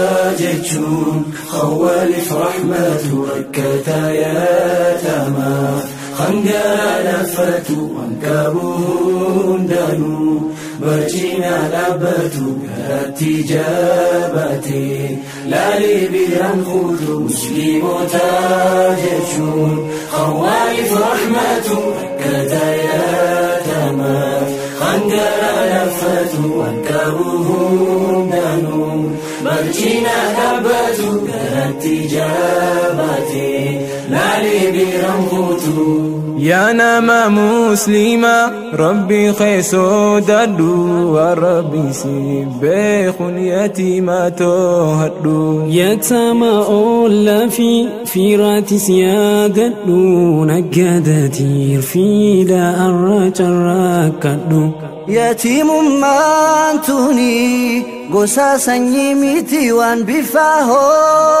موتاجتشون خوالف رحمة ركتا يا تماث Fangalafatu hanqabuun danuu barcina dhaabbatu garatti jabaate laalee biraan kuutu musliimota jechuun hawaaliif rahmatu akka tajaajilamaaf hangara laffatu hanqabuun danuu barcina dhaabbatu garatti jabaate laalee biraan kuutu. يا نما مسلما ربي خيسو ددو وربي سبيخ يتيما تهدو. يتما أولا في فيرات سياددو نقادتي في لا أرجى الركدو يتيم ما أنتوني قساسا يميتي وان بفاهوريني.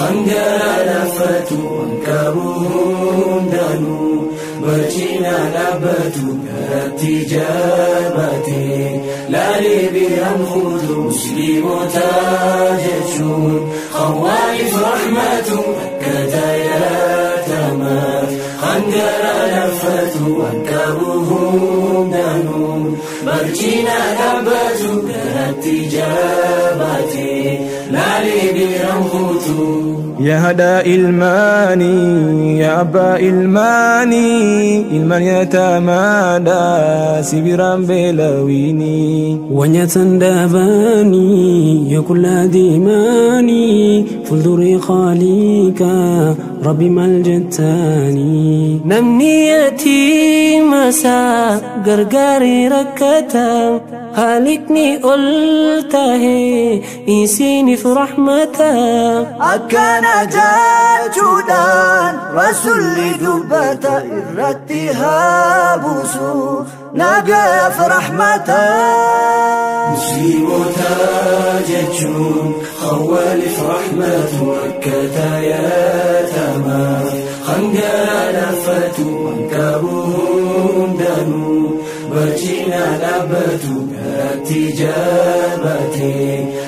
Hangara fatuun qabuun hundanuu barcina dhaabbatu irratti jabate laalee biraan fuutu musliimota jechuun hawaa'if rahmatu akka tayyatamaaf hangara lafatu akka buhuun. اليوم مرجينا نبات كالتجابات نالي بروت يا هداء إلماني يا أبا إلماني المن يتمادى سبرا بلويني. ونيتنداباني يا كل ديماني فلدري خاليك ربي ملجأ تاني نمنيتي مساء قرقاري ركتا خالقني قلته يسيني في رحمته أكان جاتودان رسول لدبته إرتها بوسو نقف رحمته نسيب تاجر يجون خوالف رحمة مكة يا تمام خنقى لفة منكرهم دنون برجينا نبت التجابة.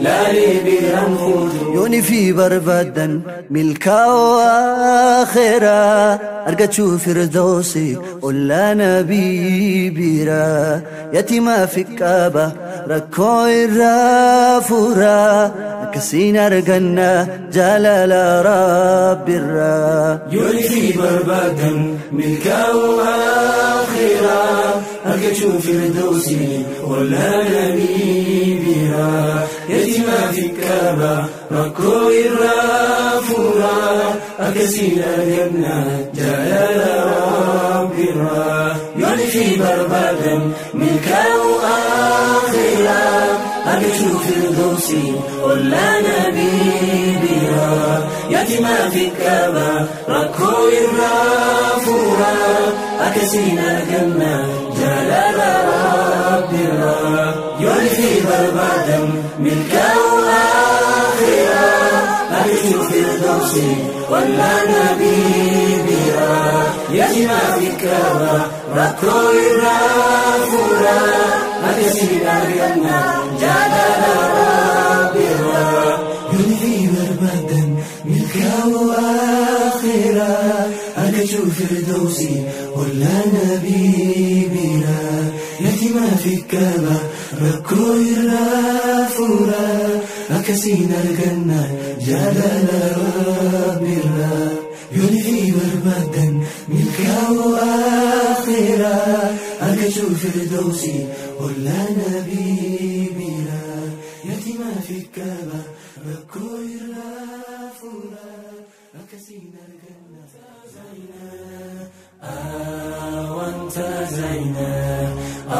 لا لبرمود يوني في بربدا واخرا وآخرة. تشوف فردوسي ولا نبي بيرا. يتيما في الكعبة ركو الرافورا أكسين أرجنا جلال رب الرا. يوني في بربدا ملكا وآخرة. أرجو فردوسي والهنبي بها يتما في الكابة ركو الرافورا. أكسينا يبنى جلال ربنا. يعرفي بربادا ملكه آخرا. أرجو فردوسي والهنبي بها يتما في الكابة ركو الرافورا. أكسينا جنة لنا ربنا يلهي ضرب دم منك وآخرة أبي ولا والنبي بها يجمع بك وذكر الرافرة أبي أرينا جلال ربها يلهي ضرب دم منك درج الفردوس ولانا بنا يتما في الكعبة بكوا يرافولا أكسينا الجنة جلال ربنا. يلهي بربدا ملكا وآخرا أكش الفردوس ولانا بنا يتما في الكعبة بكوا يرافولا فكسينا الجنة زينا أوانت آه، زينا آه،